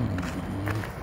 Mm-hmm.